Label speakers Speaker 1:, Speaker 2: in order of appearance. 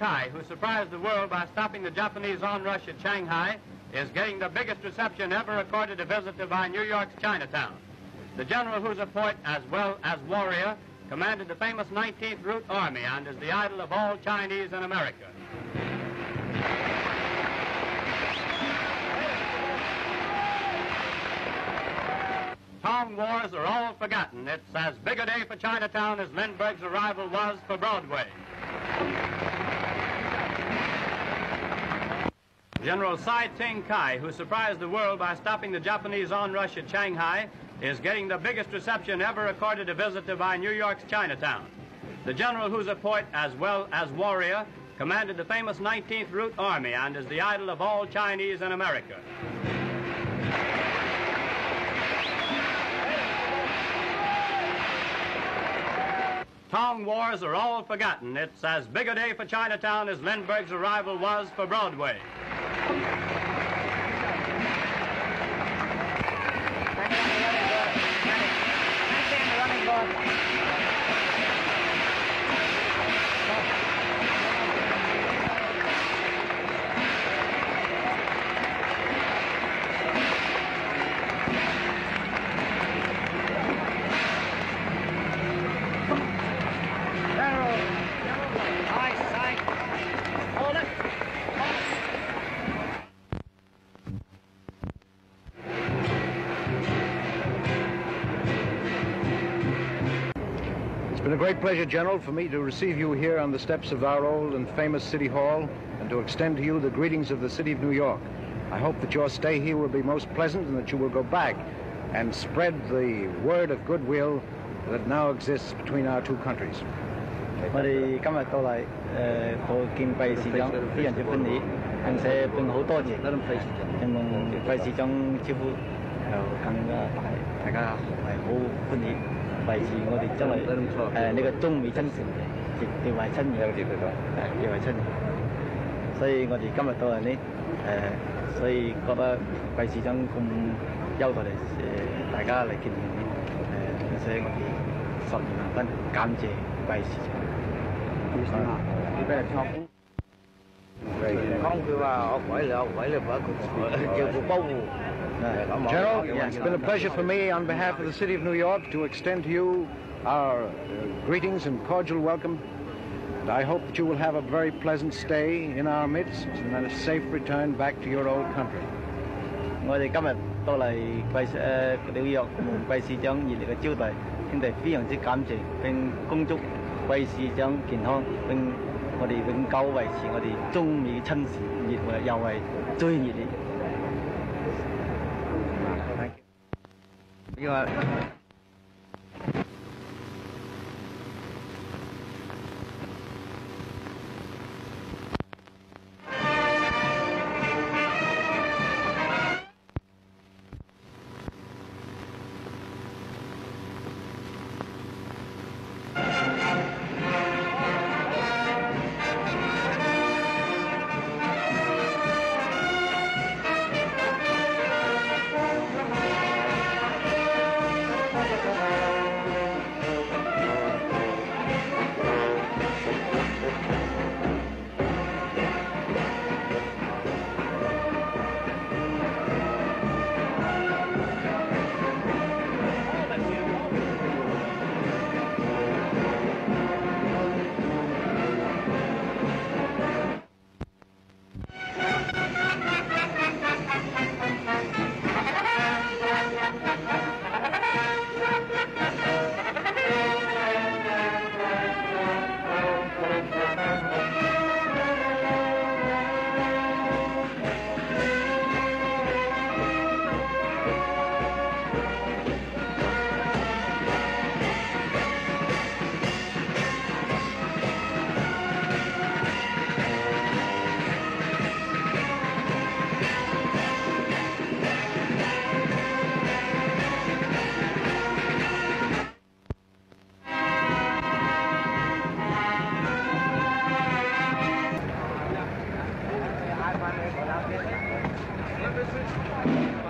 Speaker 1: Kai, who surprised the world by stopping the Japanese onrush at Shanghai, is getting the biggest reception ever accorded a visitor by New York's Chinatown. The general who's a poet as well as warrior commanded the famous 19th Route Army and is the idol of all Chinese in America. Tong wars are all forgotten. It's as big a day for Chinatown as Lindbergh's arrival was for Broadway. General Tsai Ting Kai, who surprised the world by stopping the Japanese onrush at Shanghai, is getting the biggest reception ever accorded a visitor by New York's Chinatown. The general, who's a poet as well as warrior, commanded the famous 19th Route Army and is the idol of all Chinese in America. Tong wars are all forgotten. It's as big a day for Chinatown as Lindbergh's arrival was for Broadway.
Speaker 2: It's been a great pleasure, General, for me to receive you here on the steps of our old and famous City Hall and to extend to you the greetings of the City of New York. I hope that your stay here will be most pleasant and that you will go back and spread the word of goodwill that now exists between our two countries.
Speaker 3: 我哋今日到嚟诶个见贵市长，非常之欢喜，并且并好多谢，希望贵市长招呼又更加大，大家系好欢喜， 維持我哋真係誒呢個中美親善，亦亦為親友，誒亦為親友。所以我哋今日到嚟呢誒，所以覺得貴市長咁優待嚟誒，大家嚟見面呢誒，所以我哋十年萬分感謝貴市長。
Speaker 4: 你俾人唱。讲佢话我鬼你我鬼你，唔系叫佢保护。
Speaker 2: General, it's been a pleasure for me on behalf of the City of New York to extend to you our uh, greetings and cordial welcome. And I hope that you will have a very pleasant stay in our midst and then a safe return back to your old country.
Speaker 3: 我哋今日到嚟贵诶纽约同贵市长热烈嘅招待，兄弟非常之感谢，并恭祝贵市长健康，并 我哋永久維持我哋中美嘅親善，熱為又係最熱烈。
Speaker 4: Thank you.